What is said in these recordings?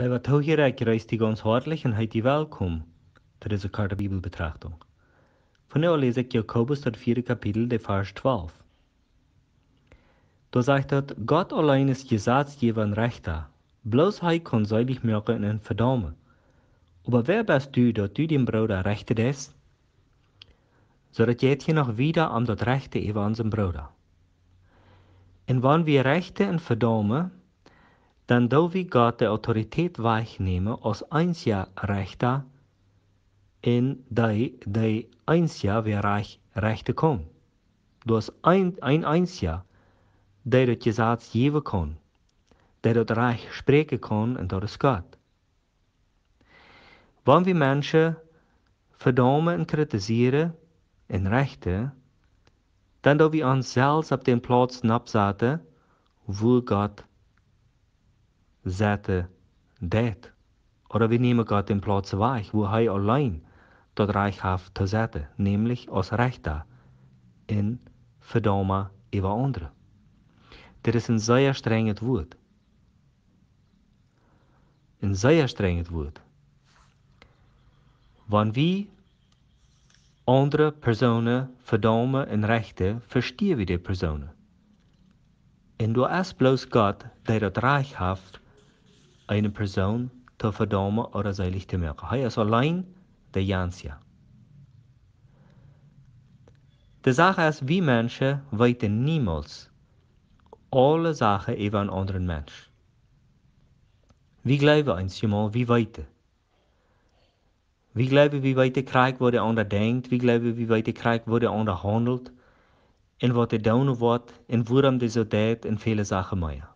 Lieber Zuhörer, ich grüße dich ganz herzlich und heiße dich willkommen zu dieser Karte Bibelbetrachtung. Von der lese ich Jakobus, das vierte Kapitel, der Vers 12. Da sagt er, Gott allein ist Gesetzgeber und Rechter. Bloß er kann seilig machen und verdammen. Aber wer bist du, dass du dem Bruder rechte des? So dat geht hier noch wieder um das Rechte über unseren Bruder. Und wenn wir Rechte und verdammen, dann do wir Gott die Autorität wegnehmen als einziger Rechter in die, die einziger Reich Rechte kommen. Du hast ein, ein einziger, der das Gesetz geben kann, der das Reich sprechen kann und das ist Gott. Wenn wir Menschen verdammen und kritisieren in Rechte, dann do wir uns selbst auf den Platz absetzen, wo Gott zetten deed. Oder wir nehmen Gott den Platz weg, wo er allein das Reich hat zu setzen, nämlich als Rechter in Verdammen über andere. Das ist ein sehr strenges Wort. Ein sehr strenges Wort. Wenn wir andere Personen verdammen in Rechte, verstehen wir die Personen. Und du ist bloß Gott, der das Reich hat, eine Person zu verdammen oder seilig zu machen. Er ist allein der Jansia. Die Sache ist, wir Menschen weiten niemals alle Sachen über einen anderen Mensch. Wir glauben eins mal, wir weiten. Wir glauben, wir weiten Krieg, wo der andere denkt. Wir glauben, wir weiten Krieg, wo der andere handelt. Und was er tun wird, und warum der so tut, und viele Sachen mehr.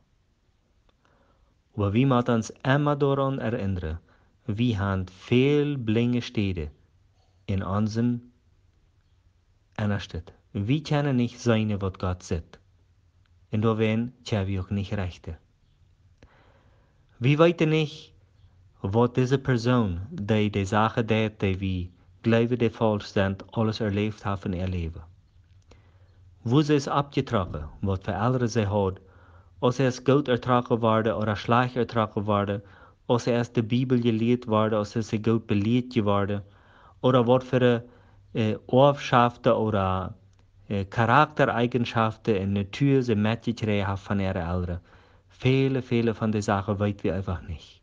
Müssen uns immer daran erinnern, wir haben viel blinge Städte in unserem Innerstadt. Wir können nicht sein, was Gott sagt. Und da werden wir auch nicht rechte. Wir wissen nicht, was diese Person, die die Sache tut, die wir glauben, die falsch sind, alles erlebt hat in ihr Leben. Wo sie ist abgetroffen, was für andere sie hat, als es gut ertragen worden oder schlecht ertragen worden, als es de Bibel geleerd worden, als es gut belehrt geworden, oder was für äh, Aufschaften oder äh, Charaktereigenschaften in Natur sie mitgekriegt haben von ihren Eltern. Viele, viele von den Sachen weit wir einfach nicht.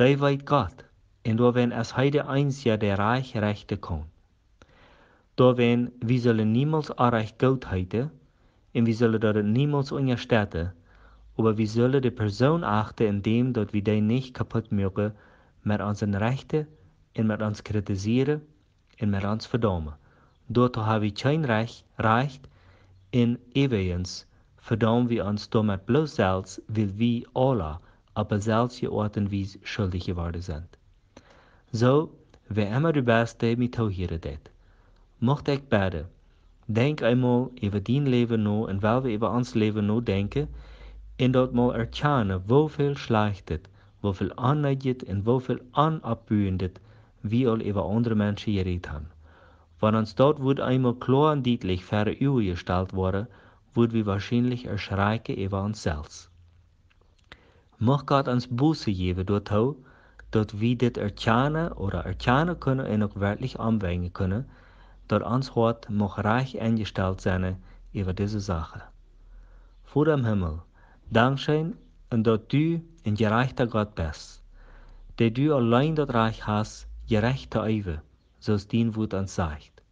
Die weit Gott. Und da wenn es heute eins ja der Reich Rechte kommt. Da wenn wir sollen niemals Reich Gott heiten, und wir sollen dat niemals unterstellen, aber wir sollen die Person achten, indem dat wir die nicht kaputt machen mit unseren Rechten und mit uns kritisieren und mit uns verdammen. Dort haben wir kein Recht, Recht in übrigens verdammen wir uns damit bloß selbst, weil wir alle aber selbst Orten wie schuldig geworden sind. So, wer immer du bist, der mich tauhieren det. Mocht ich beten, Denk einmal über dein Leben nach und weil wir über ons Leben nachdenken, en dat mal erkennen, hoeveel schlechtet, hoeveel anneidet en hoeveel anabbuendet wir all über andere Menschen geredet haben. Wenn uns dort wird einmal klar und deutlich gestellt worden, wird wir wahrscheinlich erschrecken über uns selbst. Mag Gott uns Buße geben dort dass wir das erkennen oder erkennen können und auch wirklich anwenden können, dat ons mag reich eingestellt sein über diese Sache. Vor dem Himmel, Dankeschön und dass du ein gerechter Gott bist, der du allein das Reich hast, gerechter Eiwe, so es dein Wort uns sagt.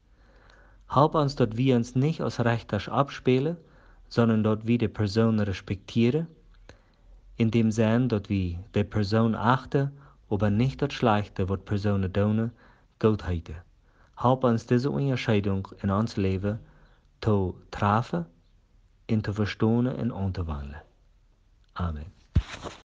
Halb uns, dass wir uns nicht als Rechter abspielen, sondern dass wir die Person respektieren, in dem Sinn, dass wir die Person achten, aber nicht das Schlechte, was Personen tun, Gott heiten. Help ons diese Unterscheidung in ons Leben zu treffen und zu verstehen und anzuwenden. Amen.